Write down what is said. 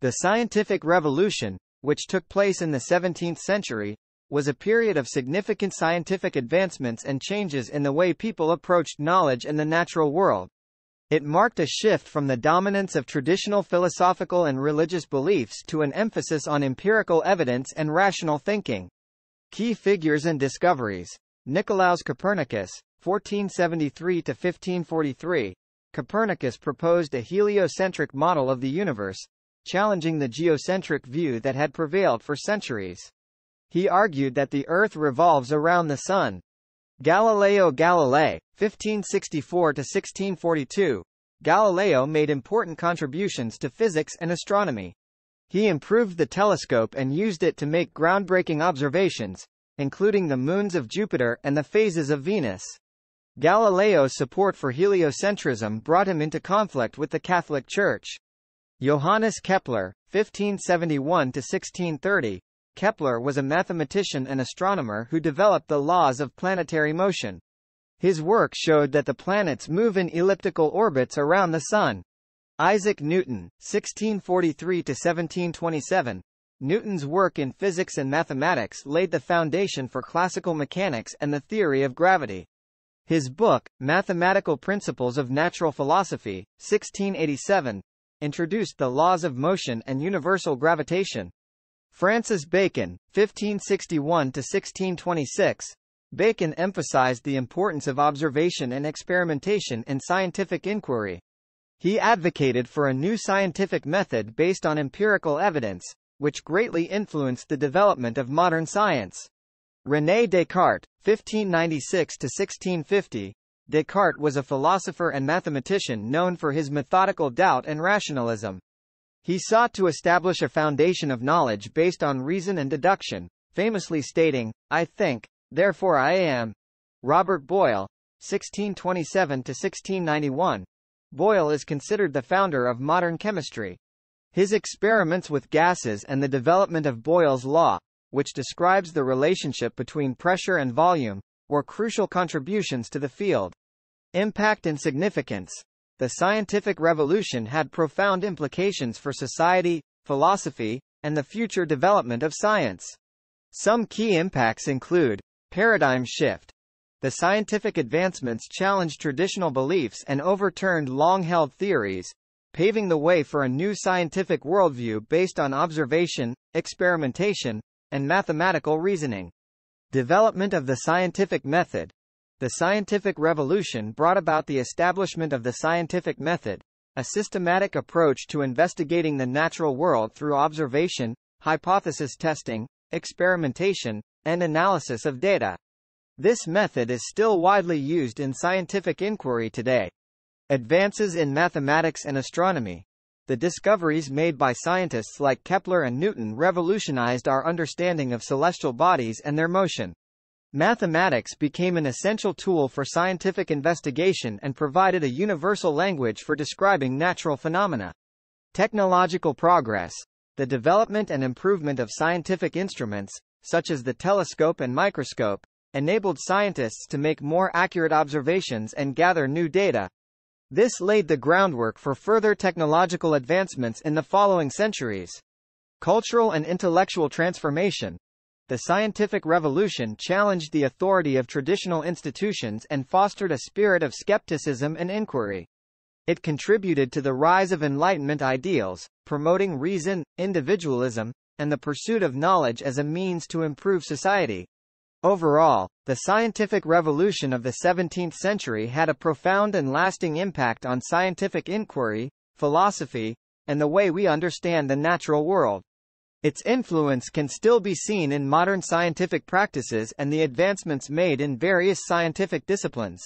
The scientific revolution, which took place in the 17th century, was a period of significant scientific advancements and changes in the way people approached knowledge and the natural world. It marked a shift from the dominance of traditional philosophical and religious beliefs to an emphasis on empirical evidence and rational thinking. Key figures and discoveries. Nicolaus Copernicus, 1473-1543. Copernicus proposed a heliocentric model of the universe, challenging the geocentric view that had prevailed for centuries. He argued that the Earth revolves around the Sun. Galileo Galilei, 1564-1642. Galileo made important contributions to physics and astronomy. He improved the telescope and used it to make groundbreaking observations, including the moons of Jupiter and the phases of Venus. Galileo's support for heliocentrism brought him into conflict with the Catholic Church. Johannes Kepler, 1571-1630. Kepler was a mathematician and astronomer who developed the laws of planetary motion. His work showed that the planets move in elliptical orbits around the Sun. Isaac Newton, 1643-1727. Newton's work in physics and mathematics laid the foundation for classical mechanics and the theory of gravity. His book, Mathematical Principles of Natural Philosophy, 1687, introduced the laws of motion and universal gravitation. Francis Bacon, 1561-1626. Bacon emphasized the importance of observation and experimentation in scientific inquiry. He advocated for a new scientific method based on empirical evidence, which greatly influenced the development of modern science. René Descartes, 1596-1650, Descartes was a philosopher and mathematician known for his methodical doubt and rationalism. He sought to establish a foundation of knowledge based on reason and deduction, famously stating, I think, therefore I am. Robert Boyle, 1627-1691. Boyle is considered the founder of modern chemistry. His experiments with gases and the development of Boyle's law, which describes the relationship between pressure and volume, were crucial contributions to the field. Impact and significance. The scientific revolution had profound implications for society, philosophy, and the future development of science. Some key impacts include paradigm shift. The scientific advancements challenged traditional beliefs and overturned long-held theories, paving the way for a new scientific worldview based on observation, experimentation, and mathematical reasoning. Development of the scientific method. The scientific revolution brought about the establishment of the scientific method, a systematic approach to investigating the natural world through observation, hypothesis testing, experimentation, and analysis of data. This method is still widely used in scientific inquiry today. Advances in mathematics and astronomy. The discoveries made by scientists like Kepler and Newton revolutionized our understanding of celestial bodies and their motion. Mathematics became an essential tool for scientific investigation and provided a universal language for describing natural phenomena. Technological progress. The development and improvement of scientific instruments, such as the telescope and microscope, enabled scientists to make more accurate observations and gather new data, this laid the groundwork for further technological advancements in the following centuries. Cultural and intellectual transformation. The scientific revolution challenged the authority of traditional institutions and fostered a spirit of skepticism and inquiry. It contributed to the rise of Enlightenment ideals, promoting reason, individualism, and the pursuit of knowledge as a means to improve society. Overall, the scientific revolution of the 17th century had a profound and lasting impact on scientific inquiry, philosophy, and the way we understand the natural world. Its influence can still be seen in modern scientific practices and the advancements made in various scientific disciplines.